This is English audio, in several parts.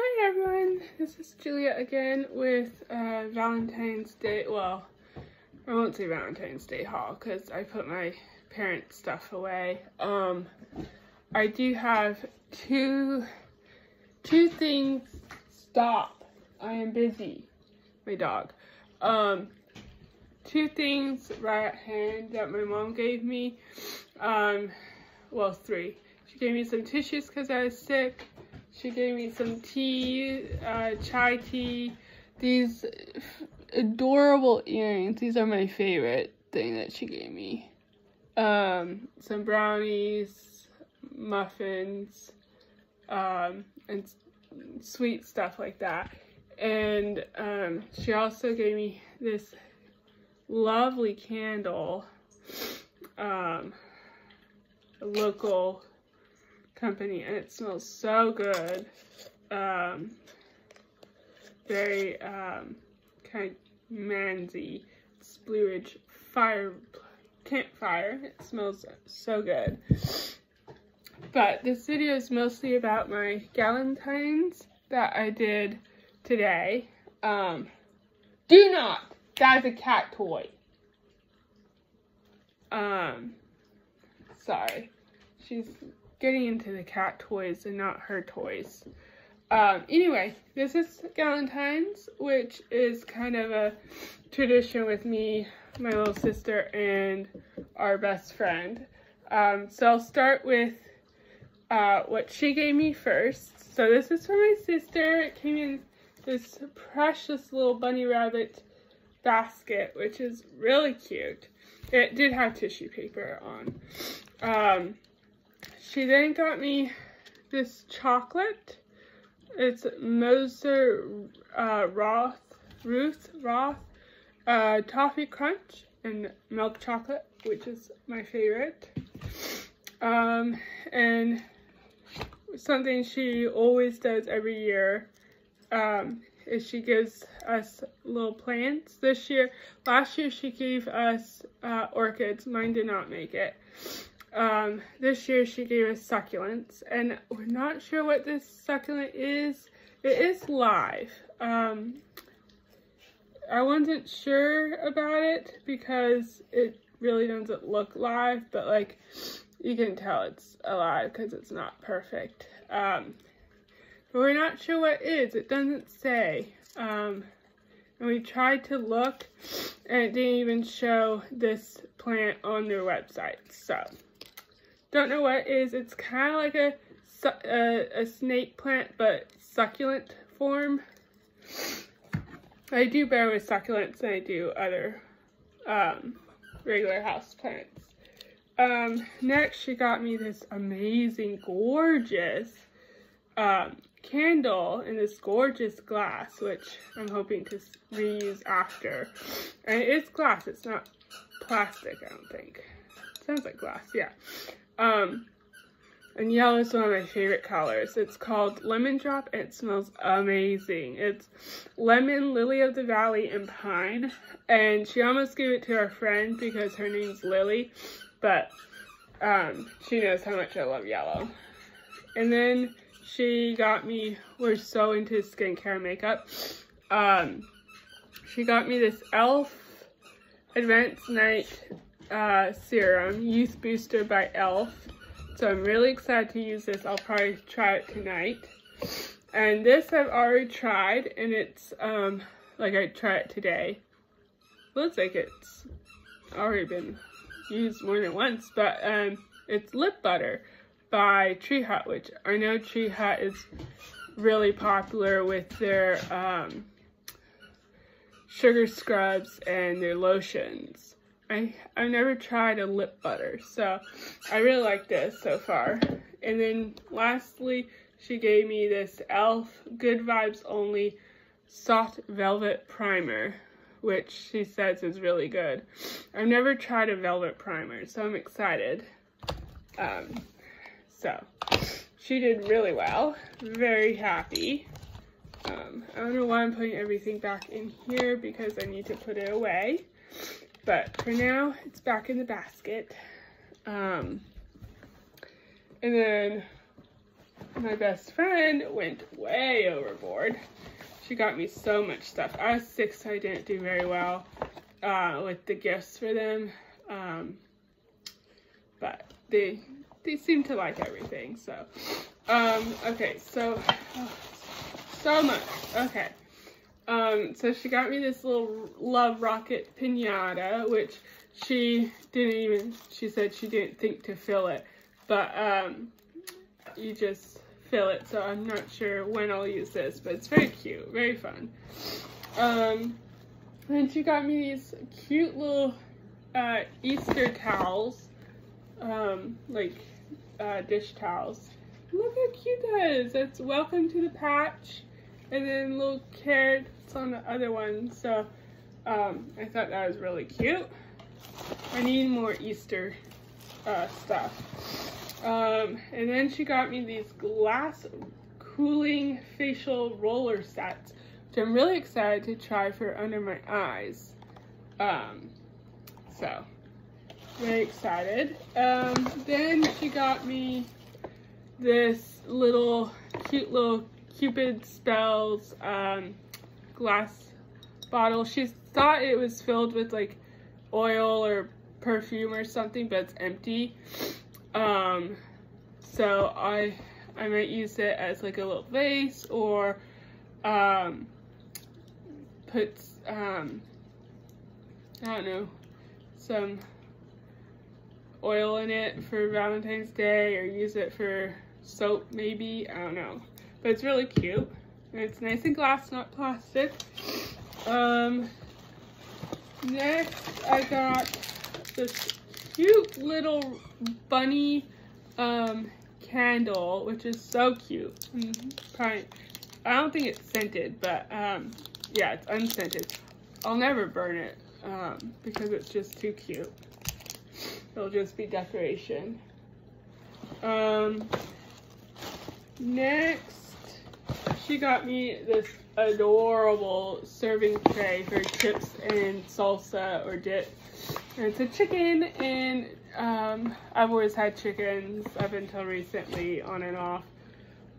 Hi everyone, this is Julia again with uh, Valentine's Day, well, I won't say Valentine's Day haul because I put my parents' stuff away. Um, I do have two, two things, stop, I am busy, my dog. Um, two things right at hand that my mom gave me, um, well three. She gave me some tissues because I was sick she gave me some tea, uh, chai tea, these adorable earrings. These are my favorite thing that she gave me. Um, some brownies, muffins, um, and sweet stuff like that. And um, she also gave me this lovely candle, um, a local company and it smells so good. Um, very um, kind of manzy. It's Blue Ridge Fire Campfire. It smells so good. But this video is mostly about my Galentine's that I did today. Um, do not! That is a cat toy. Um, sorry. She's getting into the cat toys and not her toys. Um, anyway, this is Galentine's, which is kind of a tradition with me, my little sister, and our best friend. Um, so I'll start with uh, what she gave me first. So this is for my sister. It came in this precious little bunny rabbit basket, which is really cute. It did have tissue paper on. Um, she then got me this chocolate. It's Moser uh, Roth, Ruth Roth uh, Toffee Crunch and milk chocolate, which is my favorite. Um, and something she always does every year um, is she gives us little plants. This year, last year she gave us uh, orchids. Mine did not make it. Um, this year she gave us succulents, and we're not sure what this succulent is. It is live. Um, I wasn't sure about it because it really doesn't look live, but like you can tell it's alive because it's not perfect. Um, but we're not sure what it is. It doesn't say. Um, and we tried to look and it didn't even show this plant on their website. So don't know what it is. It's kind of like a, a, a snake plant, but succulent form. I do better with succulents than I do other um, regular house plants. Um, next, she got me this amazing, gorgeous um, candle in this gorgeous glass, which I'm hoping to reuse after. And it is glass, it's not plastic, I don't think. Sounds like glass, yeah. Um, and yellow is one of my favorite colors. It's called Lemon Drop and it smells amazing. It's lemon, lily of the valley, and pine. And she almost gave it to her friend because her name's Lily, but um, she knows how much I love yellow. And then she got me, we're so into skincare and makeup. Um, she got me this e.l.f. Advanced Night uh, serum, Youth Booster by e.l.f. So I'm really excited to use this. I'll probably try it tonight. And this I've already tried, and it's, um, like I tried it today. Looks like it's already been used more than once, but um, it's lip butter by Tree Hut, which I know Tree Hut is really popular with their um, sugar scrubs and their lotions. I, I've never tried a lip butter, so I really like this so far. And then lastly, she gave me this e.l.f. Good Vibes Only Soft Velvet Primer, which she says is really good. I've never tried a velvet primer, so I'm excited. Um, so, she did really well. Very happy. Um, I don't know why I'm putting everything back in here because I need to put it away. But for now, it's back in the basket. Um, and then my best friend went way overboard. She got me so much stuff. I was six, so I didn't do very well uh, with the gifts for them. Um, but they they seem to like everything. So, um, okay, so oh, so much. Okay, um, so she got me this little love rocket pinata, which she didn't even. She said she didn't think to fill it, but um, you just fill it. So I'm not sure when I'll use this, but it's very cute, very fun. Um, and she got me these cute little uh, Easter towels, um, like uh, dish towels. Look how cute that is. It's welcome to the patch. And then little carrots on the other one. So um, I thought that was really cute. I need more Easter uh, stuff. Um, and then she got me these glass cooling facial roller sets, which I'm really excited to try for under my eyes. Um, so very excited. Um, then she got me this little cute little Cupid Spells um, glass bottle. She thought it was filled with like oil or perfume or something, but it's empty. Um, so I I might use it as like a little vase or um, put um, I don't know some oil in it for Valentine's Day or use it for soap maybe. I don't know. But it's really cute. And it's nice and glass, not plastic. Um, next, I got this cute little bunny um, candle, which is so cute. Probably, I don't think it's scented, but um, yeah, it's unscented. I'll never burn it um, because it's just too cute. It'll just be decoration. Um, next, she got me this adorable serving tray for chips and salsa or dip. And it's a chicken and um, I've always had chickens up until recently on and off.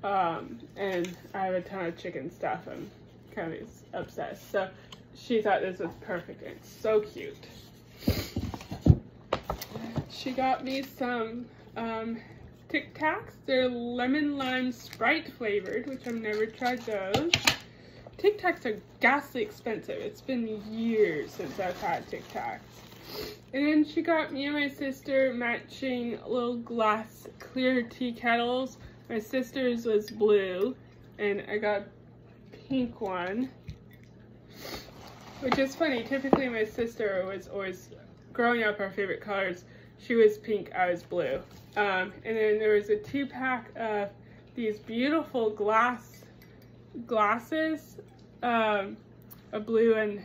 Um, and I have a ton of chicken stuff. I'm kind of obsessed. So she thought this was perfect. It's so cute. She got me some um, Tic Tacs. They're lemon lime Sprite flavored, which I've never tried those. Tic Tacs are ghastly expensive. It's been years since I've had Tic Tacs. And then she got me and my sister matching little glass clear tea kettles. My sister's was blue, and I got pink one. Which is funny, typically my sister was always, growing up, our favorite colors she was pink, I was blue. Um, and then there was a two pack of these beautiful glass glasses, um, a blue and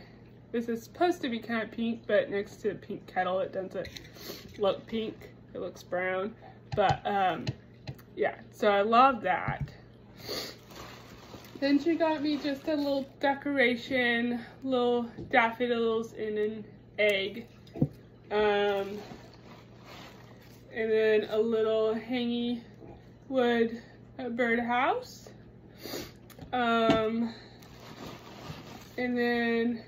this is supposed to be kind of pink, but next to the pink kettle, it doesn't look pink. It looks brown. But um, yeah, so I love that. Then she got me just a little decoration, little daffodils in an egg. Um, and then a little hangy wood birdhouse. Um, and then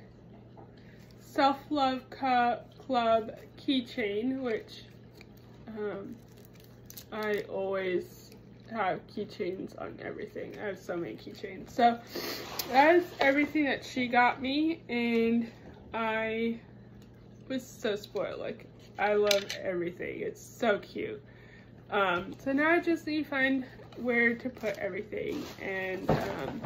Self Love Cup Club keychain, which um, I always have keychains on everything. I have so many keychains. So that's everything that she got me, and I was so spoiled. Like I love everything. It's so cute. Um, so now I just need to find where to put everything and um,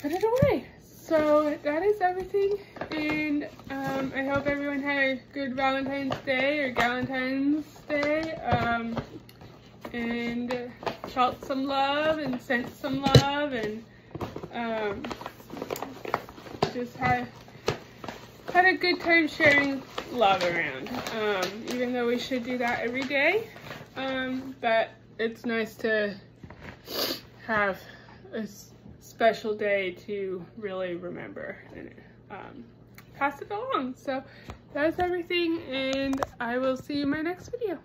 put it away. So that is everything. And um, I hope everyone had a good Valentine's Day or Galentine's Day. Um, and felt some love and sent some love and um, just had had a good time sharing love around. Um, even though we should do that every day. Um, but it's nice to have a special day to really remember and um, pass it along. So that's everything and I will see you in my next video.